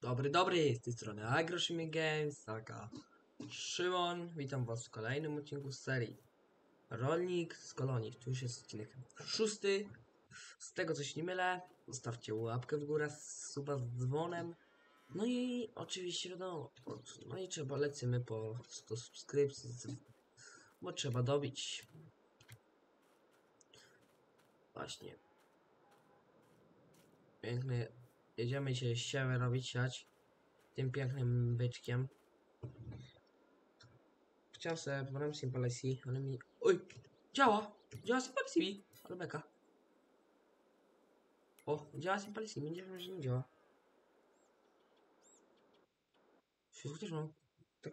Dobry, dobry, z tej strony Agroshimie Games, taka Szymon, witam was w kolejnym odcinku z serii Rolnik z Kolonii, tu już jest odcinek szósty, z tego coś nie mylę, zostawcie łapkę w górę, suba z dzwonem, no i oczywiście wiadomo, no i trzeba, lecimy po 100 subskrypcji, bo trzeba dobić, właśnie, piękny Jedziemy się siewę robić, siać tym pięknym byczkiem. Chciałem sobie pobrać Simple IC, ale mi... Oj! Działa! Działa Simple IC, ale beka. O, działa Simple IC, będzie wiem, że nie działa. W środku też mam. Tak.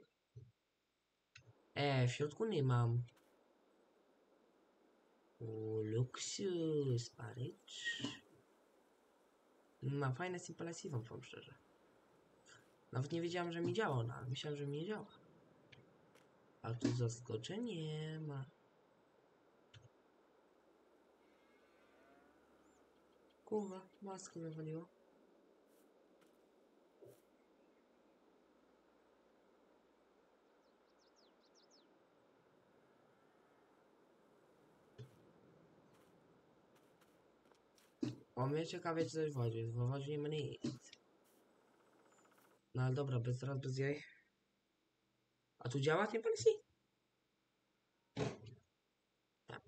E, w środku nie mam. Luksus. No, fajne simulacje wam powiem szczerze. Nawet nie wiedziałem, że mi działa ona, ale myślałem, że mi nie działa. Ale tu zaskoczenie ma. Kurwa, maskę wywaliło. O mnie ciekawie co coś w wodzie, w wodzie nie ma nic. No ale dobra, bez teraz bez jej. A tu działa nie policji? Tak,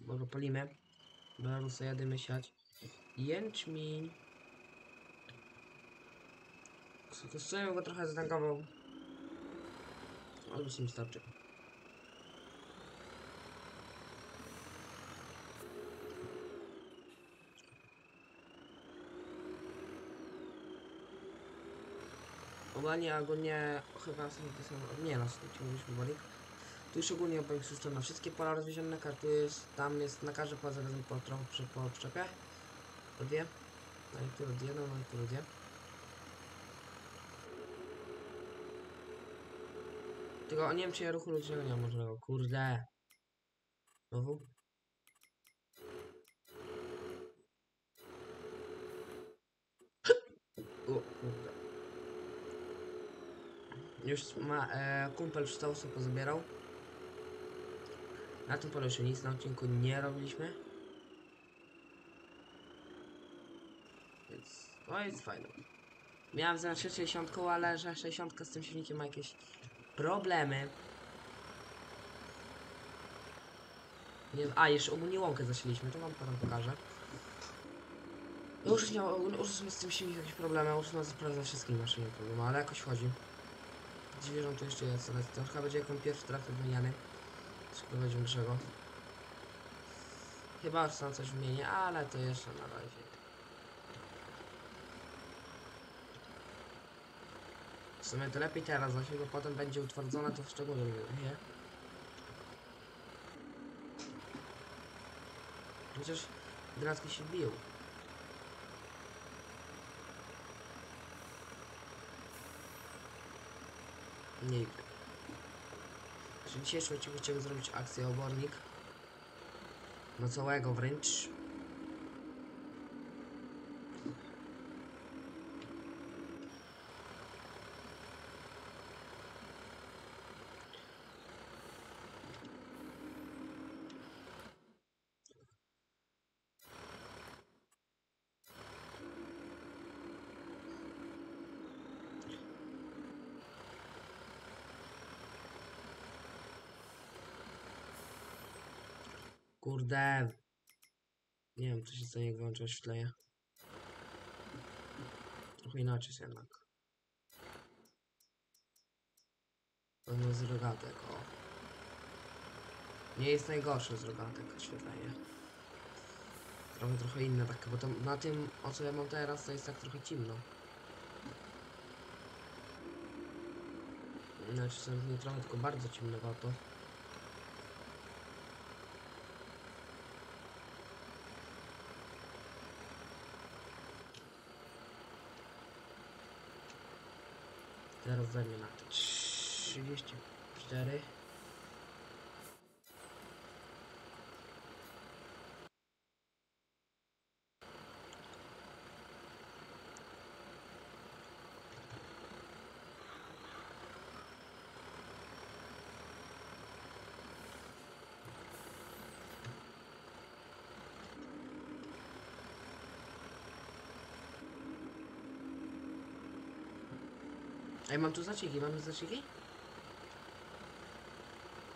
bo go polimy. Belarusa jadymy siać. Jęczmień. Sobie go trochę zdankował. Ale już mi starczy. Ogólnie, ogólnie chyba są te same, nie no, ciągnęliśmy bolik. Tu już ogólnie na wszystkie pola rozwiezione, tu jest, tam jest na każde pole zarazem po trochę przy, po przyczepie. Po dwie. Na niektóre dwie, no na niektóre dwie. Tylko nie wiem czy ja ruchu ludzkiego nie mam możliwego, kurde. Znowu? O, kurde. Już ma e, kumpel wstał, sobie. Na tym polu jeszcze nic na odcinku nie robiliśmy. Więc to jest fajne. Miałem za 60, ale że 60 z tym silnikiem ma jakieś problemy. Nie, a, jeszcze ogólnie łąkę zasiliśmy, to wam potem pokażę. Już miał, już z tym silnikiem jakieś problemy, już nas prawie ze wszystkimi maszynami problemy, ale jakoś chodzi. Zwierząt tu jeszcze jest, ale to chyba będzie jako pierwszy traktor wymiany. Sprowadził czego. Chyba już sam coś wymienię, ale to jeszcze na razie. W sumie to lepiej teraz właśnie, bo potem będzie utwardzona to w szczególnym nie? Chociaż Dracki się bił. Nie. Że dzisiejszy odcinek chciałbym zrobić akcję obornik. No całego wręcz. Kurde. Nie wiem, co się stanie, jak wyłączę oświetlenie. Trochę inaczej jest jednak. Pewno z rogatek, o. Nie jest najgorsze z rogatek oświetlenie. Trochę, trochę inne takie, bo na tym, o co ja mam teraz, to jest tak trochę ciemno. Znaczy, nie trochę, tylko bardzo ciemno Teraz zajmie na to 34. Mam tu zacieki, mamy zacieki?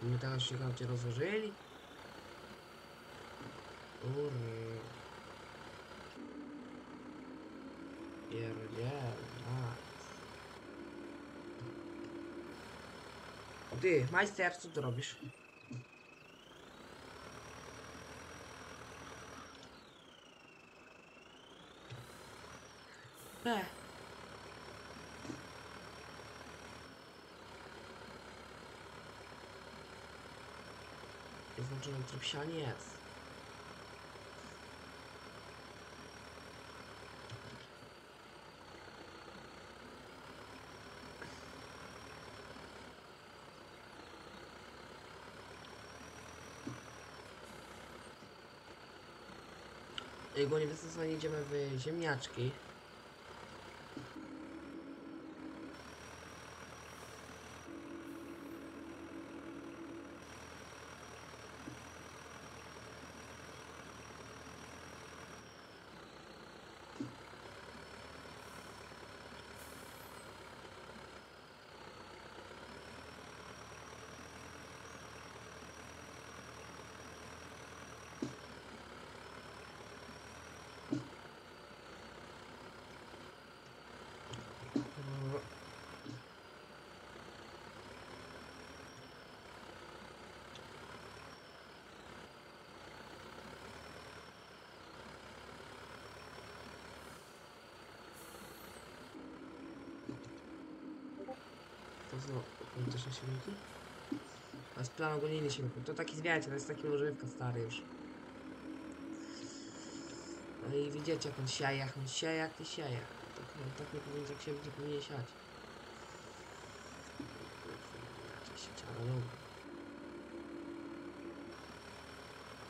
My teraz się cię rozłożyli? Kurde. Pierdziel, nice. Ty, majster, co tu robisz? Jest włączony tryb sianie? Jest. I Ogólnie zdecydowanie idziemy w ziemniaczki. To znowu, na silniki? A z planu. To taki wiecie, to jest taki używka stary już. No i widzicie jak on sieje, jak on sieje, jak ty sieje. Tak, no, tak nie powinien, tak się nie powinien siać. Ciało lubi.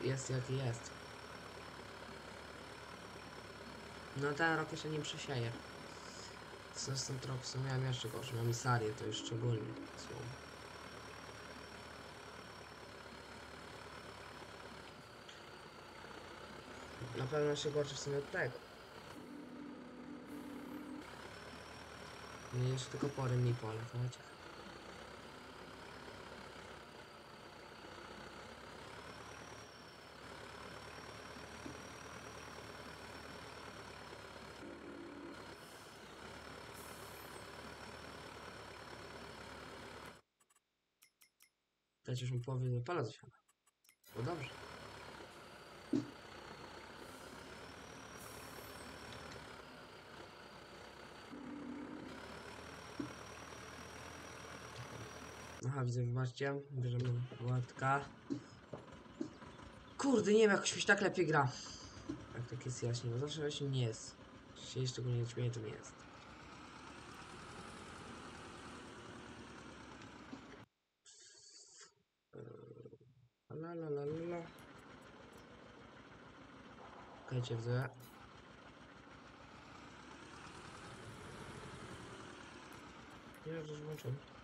Jest jaki jest. No ten rok jeszcze nie przesieje. Co z tym troksem miałem jeszcze gorzej. Mam Isarię, to już szczególnie słowo. Na pewno jeszcze gorszy w sumie od tego. Nie, jeszcze tylko pory mi pole, chodź. Przecież mu połowy do pola zasiada. No dobrze. Aha, widzę, wybaczcie. Bierzemy łatka. Kurde, nie wiem, jakoś mi się tak lepiej gra. Jak tak jest jaśnie, bo zawsze właśnie nie jest. Jeśli szczególnie nie to nie jest. Czekajcie, widzę. Nie, że włączam.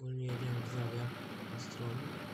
Ogólnie jedziemy w Zawia na stronę.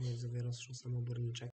Nie widzowie roztrząsam oborniczek.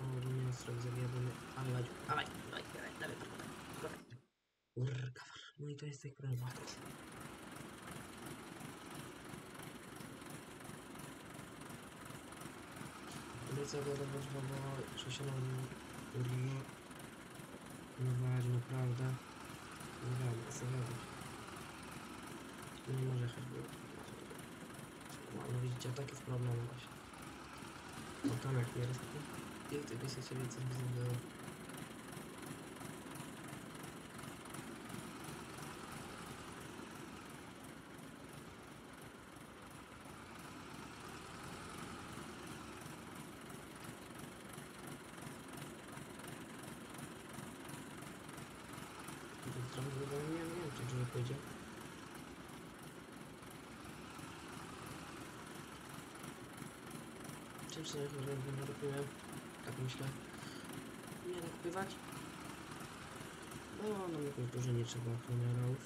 O, zawiadamy. Ale dawaj, dawaj, dawaj, dawaj, dawaj, dawaj, kawar. No i to jest tak sprawa. Lecę do rozwojowo, że się nam urno. No naprawdę. Nie wiem, zawiodłeś. Nie może jechać było. No widzicie, taki jest problem właśnie. No tam jak nie rozpół. I tego się ciebie coś było. Trochę nie nie wiem, czy Joey pójdzie. Czym sobie chyba nie narobiłem? Tak myślę. Nie nakupywać? No, nam jakoś dużo nie trzeba minerałów.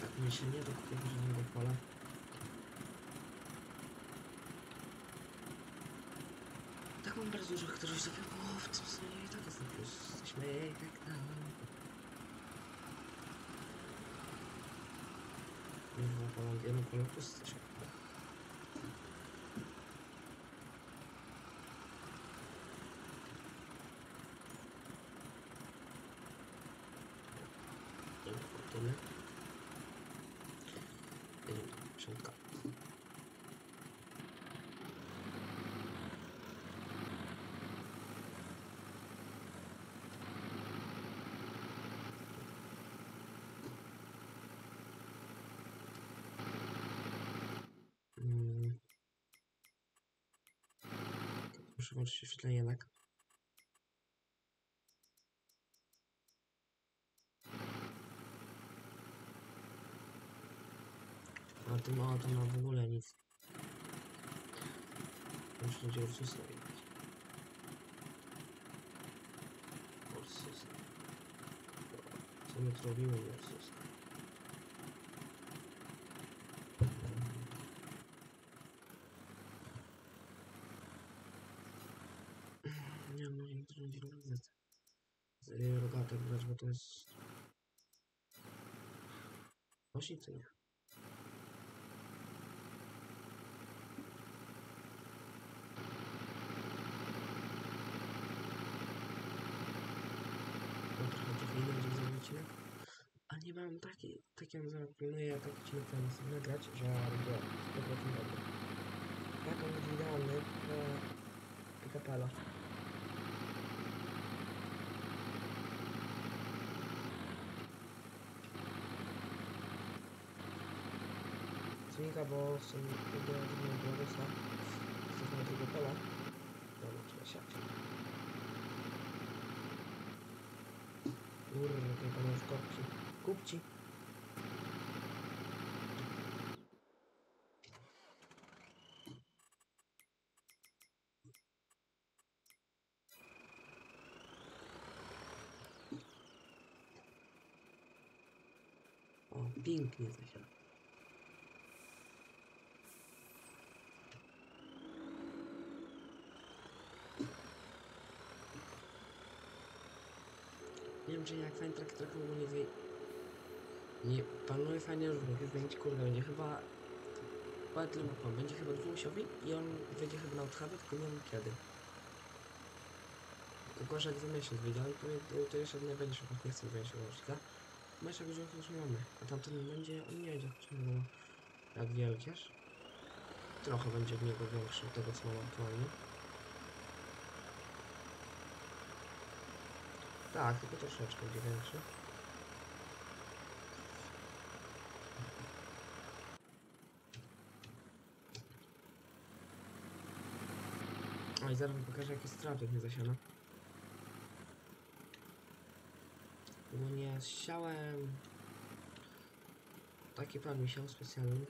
Tak myślę, nie dokupię żadnego pola. Tak mam bardzo dużo których sobie o, w tym sensie i tak jest na plus. Jesteśmy jak tam. Nie dwa pola, jedno pole plus jesteśmy. Dobra, tyle. Jedziemy do środka. Mm. Muszę włączyć oświetlenie jednak. A tym o, to ma w ogóle nic. Muszę będzie Ursusa jechać. Ursusa. Co my tu robimy, Ursusa? Nie no, nie to będzie rogaty. Serio rogatek brać, bo to jest... Właśnie co nie? No. A nie mam taki, taki mam zamiar, planuję ja taki odcinek tam sobie nagrać, że będzie 100% dobry. Jak on będzie idealny na znika, bo są tego drugiego Borysa. Jesteśmy na drugiego pola. Dobra, trzeba siać. Kurde, ten pan już kopci. Kupci. O, pięknie zasiadł. Nie wiem, czy jak fajny traktor ogólnie wy... Nie, panuje fajnie różnych, będzie kurde, będzie chyba... Chyba tyle ma pan, będzie chyba dwuosiowy i on będzie chyba na odchawę, tylko nie wiem kiedy. Że jak za miesiąc wyjdzie, ale to, to, jeszcze nie będzie, że nie chcę wejść łącznika. Myślę, że już mamy, a tamten będzie, on nie będzie ciągnął jak wielkież. Trochę będzie w niego większy od tego, co mam aktualnie. Tak, tylko troszeczkę będzie większy. O i zaraz wam pokażę jakie straty nie zasiano. Ogólnie siałem taki pan mi siał specjalny.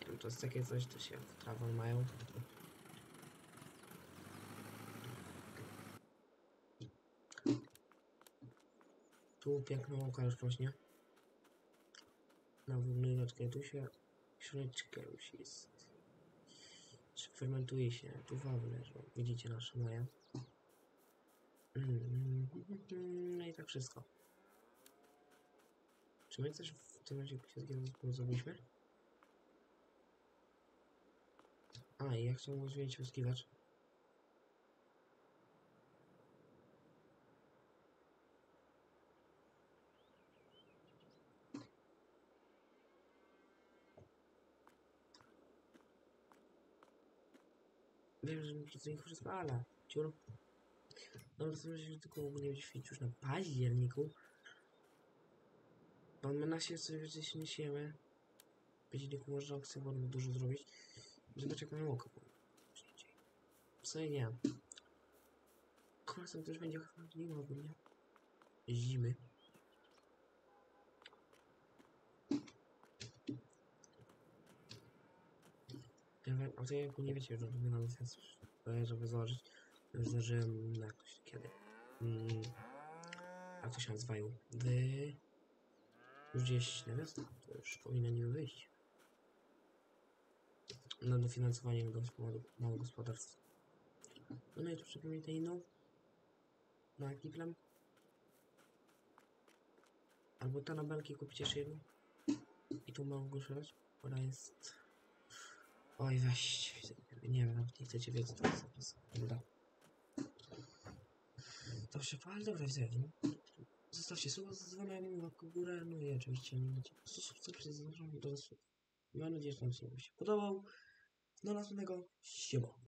Nie wiem, to jest takie coś, to się w trawę mają. Tu piękna łąka już rośnie. Na wydeczkę, tu się już jest. Fermentuje się, tu wawy leżą. Widzicie nasze moje. Mm, No i tak wszystko. Czy my coś w tym razie się zrobiliśmy? A, ja chciałem zmienić wyskiwacz. Wiem, że mi pracowników wszystko, ale ciur. No, w się tylko ogólnie świecić już na październiku. Mamy na się sobie gdzieś niesiemy. W październiku można akcję bardzo dużo zrobić. Zobacz jak mamy oko. W sumie nie. Kolesem też będzie chyba nie ma ogólnie. Zimy. A to jak nie wiecie, że nie mam sensu, żeby założyć. Zdążyłem na jakoś kiedy. Mm, a to się nazywają? Wy... Już gdzieś na wiosnę, to już powinno niby wyjść. Na dofinansowanie gospod małych gospodarstw. No, no i tu przypomnij inną. Na Kiplem. Albo ta na belki kupicie jeszcze jedną. I tu mam ogłaszać. Ona jest... Oj, weź. Nie wiem, nie chcecie wiedzieć, co to jest. Dobra. Dobrze, ale dobra, widzę. Zostawcie suba z dzwonem, łapkę w górę, no i oczywiście subskrypcji, zapraszam do. Mam nadzieję, że Wam się podobał. Do następnego. Siema.